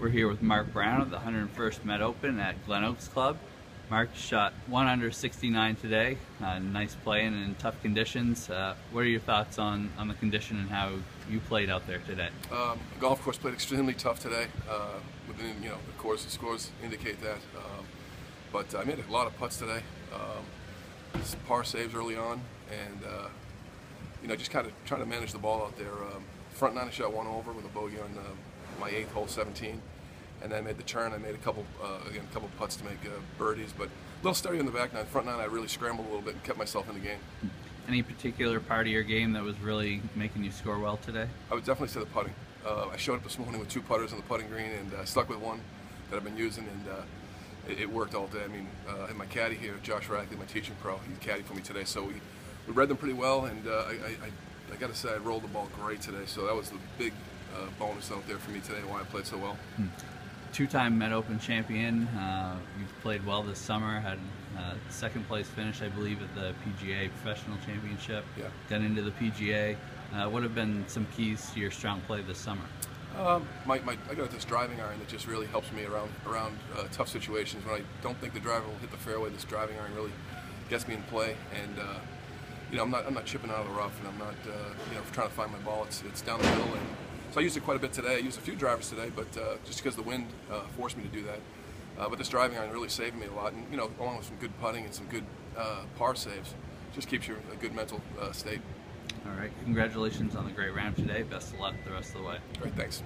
We're here with Mark Brown at the 101st Met Open at Glen Oaks Club. Mark shot 1 under 69 today. Uh, nice playing in tough conditions. Uh, what are your thoughts on, on the condition and how you played out there today? Um, the golf course played extremely tough today. Uh, within, you know, of course, the scores indicate that. Um, but I made a lot of putts today. Um, par saves early on, and uh, you know, just kind of trying to manage the ball out there. Um, front nine, I shot one over with a bogey on uh, my eighth hole, 17 and then I made the turn. I made a couple, uh, again, a couple putts to make uh, birdies, but a little steady on the back nine. Front nine, I really scrambled a little bit and kept myself in the game. Any particular part of your game that was really making you score well today? I would definitely say the putting. Uh, I showed up this morning with two putters on the putting green and uh, stuck with one that I've been using, and uh, it, it, worked all day. I mean, uh, and my caddy here, Josh Rackley, my teaching pro, he's caddy for me today, so we, we read them pretty well, and I, I, I, I got to say I rolled the ball great today, so that was the big bonus out there for me today, why I played so well. Hmm two-time Met Open champion. Uh, you've played well this summer. Had a uh, second place finish, I believe, at the PGA Professional Championship. Yeah. Then into the PGA. Uh, what have been some keys to your strong play this summer? Um, my, my, I got this driving iron that just really helps me around around uh, tough situations. When I don't think the driver will hit the fairway, this driving iron really gets me in play. And uh, you know, I'm not I'm not chipping out of the rough, and I'm not uh, you know trying to find my ball. It's it's down the middle and I used it quite a bit today. I used a few drivers today, but uh, just because the wind uh, forced me to do that. Uh, but this driving iron really saved me a lot, and you know, along with some good putting and some good uh, par saves, just keeps you in a good mental uh, state. All right, congratulations on the great round today. Best of luck the rest of the way. Great, thanks.